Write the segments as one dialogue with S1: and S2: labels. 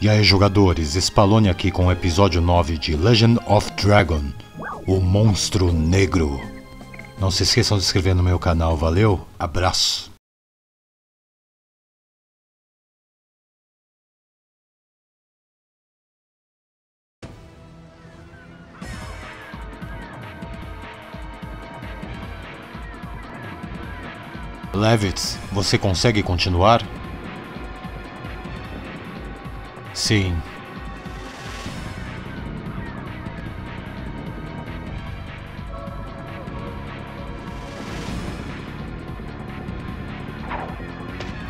S1: E aí, jogadores, Spallone aqui com o episódio 9 de Legend of Dragon, o Monstro Negro. Não se esqueçam de se inscrever no meu canal, valeu? Abraço! Levitz, você consegue continuar? Sim.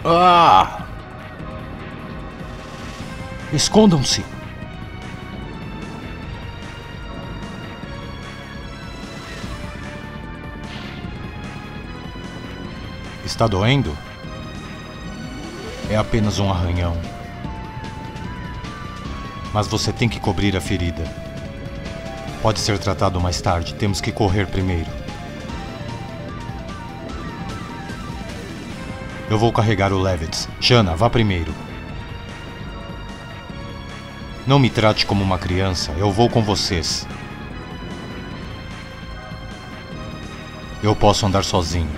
S1: Ah! Escondam-se! Está doendo? É apenas um arranhão. Mas você tem que cobrir a ferida. Pode ser tratado mais tarde, temos que correr primeiro. Eu vou carregar o Levitz. Shana, vá primeiro. Não me trate como uma criança, eu vou com vocês. Eu posso andar sozinho.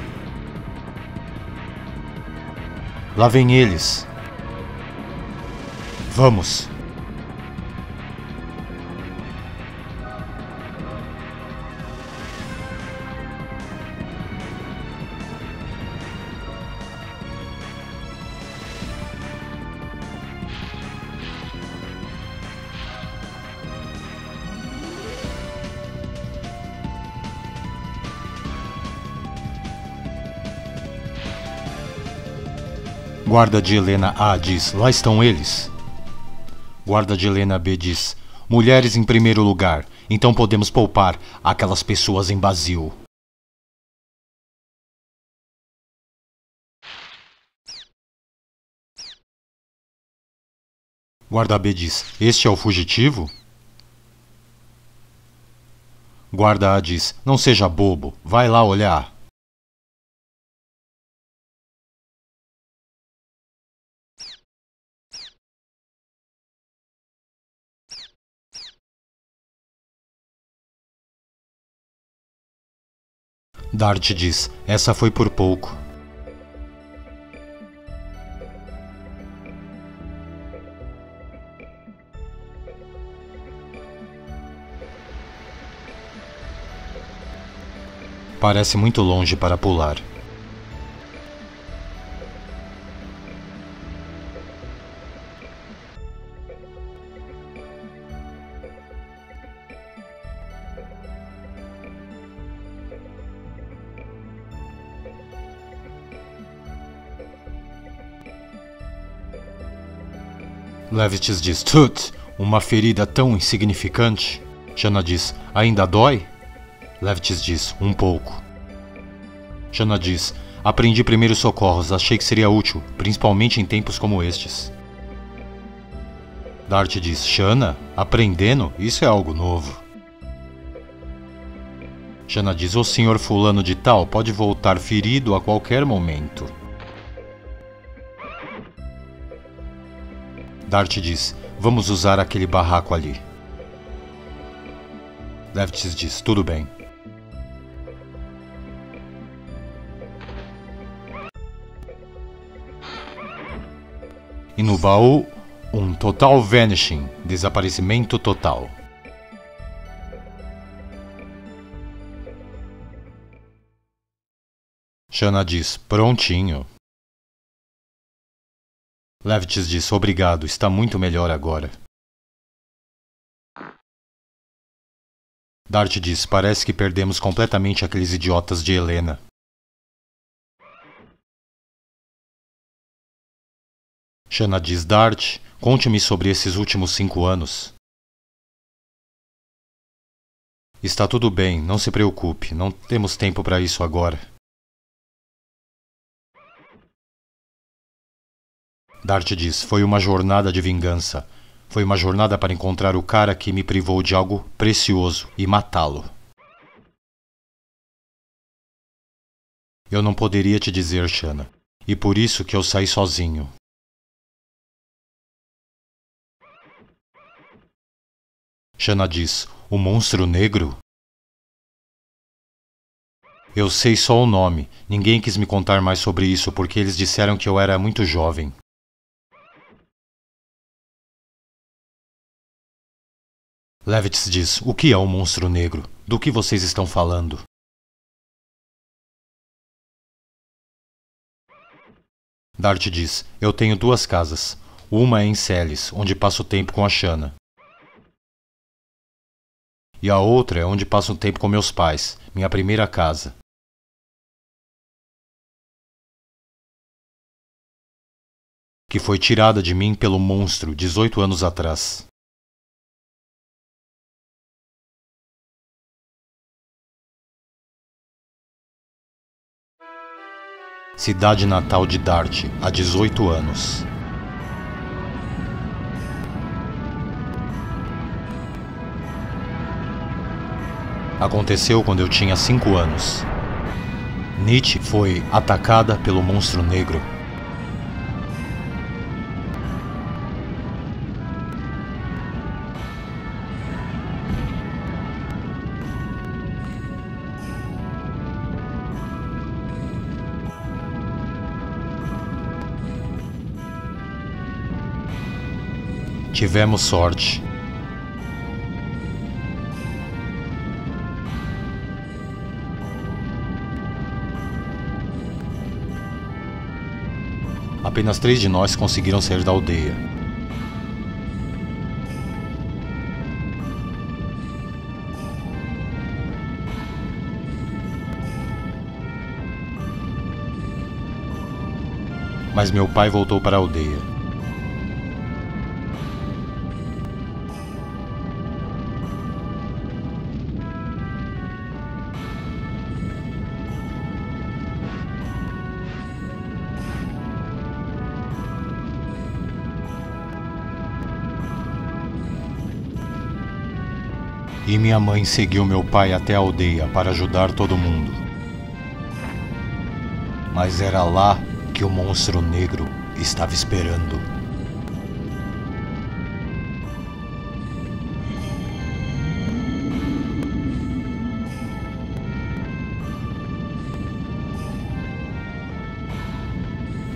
S1: Lá vem eles. Vamos. Guarda de Helena A diz: Lá estão eles. Guarda de Helena B diz: Mulheres em primeiro lugar, então podemos poupar aquelas pessoas em Basil. Guarda B diz: Este é o fugitivo? Guarda A diz: Não seja bobo, vai lá olhar. Dart diz: Essa foi por pouco. Parece muito longe para pular. Levitz diz: Tut, uma ferida tão insignificante. Shana diz: Ainda dói? Levitz diz: Um pouco. Shana diz: Aprendi primeiros socorros, achei que seria útil, principalmente em tempos como estes. Dart diz: Shana, aprendendo? Isso é algo novo. Shana diz: O senhor Fulano de Tal pode voltar ferido a qualquer momento. Dart diz: Vamos usar aquele barraco ali. Leftis diz: Tudo bem. E no baú, um total vanishing desaparecimento total. Shana diz: Prontinho. Levitz diz: Obrigado, está muito melhor agora. Dart diz: Parece que perdemos completamente aqueles idiotas de Helena. Shana diz: Dart, conte-me sobre esses últimos cinco anos. Está tudo bem, não se preocupe, não temos tempo para isso agora. Dart diz: Foi uma jornada de vingança. Foi uma jornada para encontrar o cara que me privou de algo precioso e matá-lo. Eu não poderia te dizer, Shana, e por isso que eu saí sozinho. Shana diz: O monstro negro? Eu sei só o nome. Ninguém quis me contar mais sobre isso porque eles disseram que eu era muito jovem. Levitz diz: O que é o monstro negro? Do que vocês estão falando? Dart diz: Eu tenho duas casas. Uma é em Celis, onde passo tempo com a Shana. E a outra é onde passo tempo com meus pais, minha primeira casa. que foi tirada de mim pelo monstro 18 anos atrás. Cidade natal de Dart, há 18 anos. Aconteceu quando eu tinha 5 anos. Nietzsche foi atacada pelo monstro negro Tivemos sorte. Apenas três de nós conseguiram sair da aldeia. Mas meu pai voltou para a aldeia. E minha mãe seguiu meu pai até a aldeia para ajudar todo mundo. Mas era lá que o monstro negro estava esperando.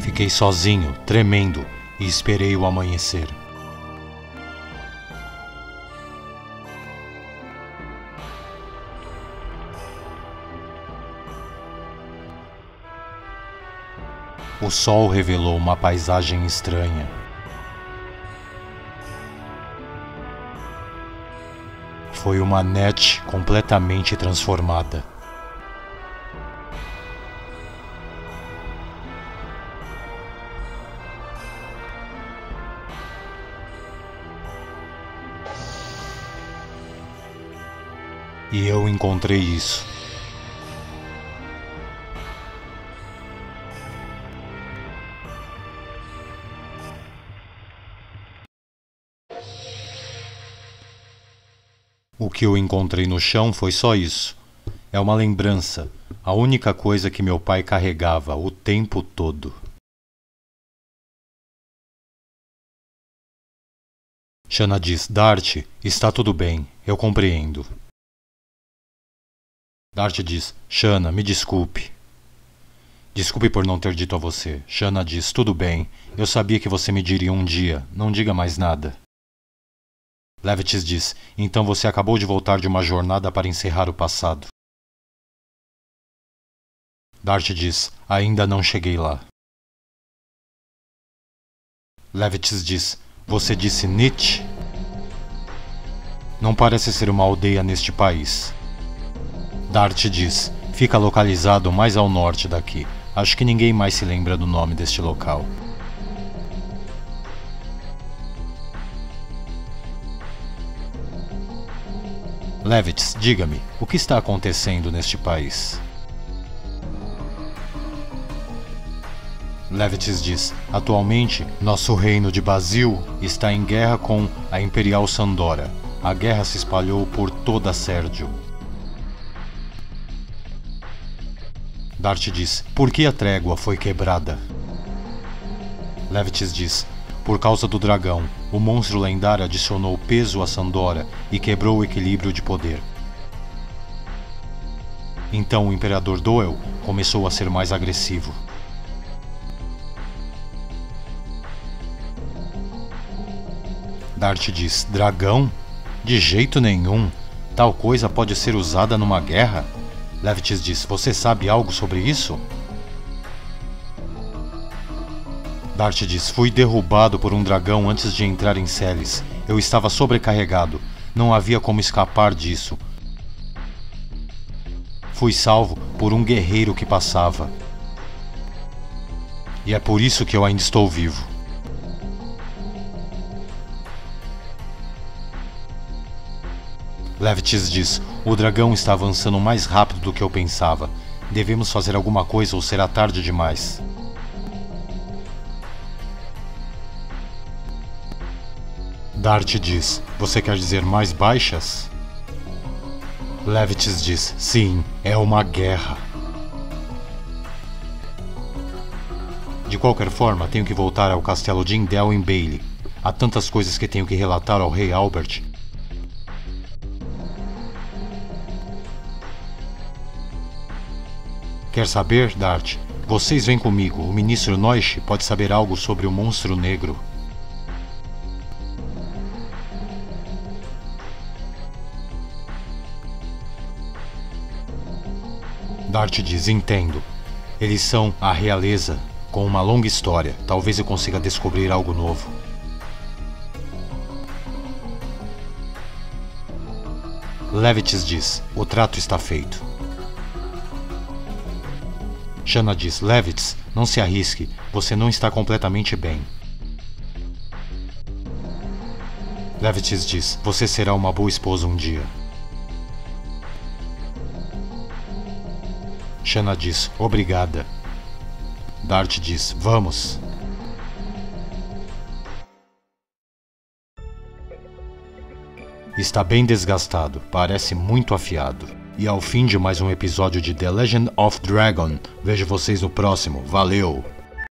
S1: Fiquei sozinho, tremendo, e esperei o amanhecer. O sol revelou uma paisagem estranha. Foi uma net completamente transformada. E eu encontrei isso. O que eu encontrei no chão foi só isso. É uma lembrança, a única coisa que meu pai carregava o tempo todo. Shana diz: Dart, está tudo bem, eu compreendo. Dart diz: Shana, me desculpe. Desculpe por não ter dito a você. Shana diz: Tudo bem, eu sabia que você me diria um dia, não diga mais nada. Levitis diz: Então você acabou de voltar de uma jornada para encerrar o passado. Dart diz: Ainda não cheguei lá. Levitis diz: Você disse Nietzsche? Não parece ser uma aldeia neste país. Dart diz: Fica localizado mais ao norte daqui. Acho que ninguém mais se lembra do nome deste local. Levitz, diga-me, o que está acontecendo neste país? Levitz diz: Atualmente, nosso reino de Basil está em guerra com a Imperial Sandora. A guerra se espalhou por toda Sérgio. Dart diz: Por que a trégua foi quebrada? Levitz diz: Por causa do dragão, o monstro lendário adicionou peso a Sandora e quebrou o equilíbrio de poder. Então o Imperador Doel começou a ser mais agressivo. Dart diz: Dragão? De jeito nenhum. Tal coisa pode ser usada numa guerra? Levitis diz: Você sabe algo sobre isso? Dart diz: Fui derrubado por um dragão antes de entrar em Celis. Eu estava sobrecarregado. Não havia como escapar disso. Fui salvo por um guerreiro que passava. E é por isso que eu ainda estou vivo. Levitis diz: O dragão está avançando mais rápido do que eu pensava. Devemos fazer alguma coisa ou será tarde demais. Dart diz: Você quer dizer mais baixas? Levitis diz: Sim, é uma guerra. De qualquer forma, tenho que voltar ao castelo de Indel em Bailey. Há tantas coisas que tenho que relatar ao rei Albert. Quer saber, Dart? Vocês vêm comigo. O ministro Noish pode saber algo sobre o monstro negro. Dart diz: Entendo. Eles são a realeza, com uma longa história. Talvez eu consiga descobrir algo novo. Levitis diz: O trato está feito. Shanna diz: Levitz, não se arrisque. Você não está completamente bem. Levitz diz: Você será uma boa esposa um dia. Shanna diz: Obrigada. Dart diz: Vamos. Está bem desgastado, parece muito afiado. E ao fim de mais um episódio de The Legend of Dragon, vejo vocês no próximo. Valeu!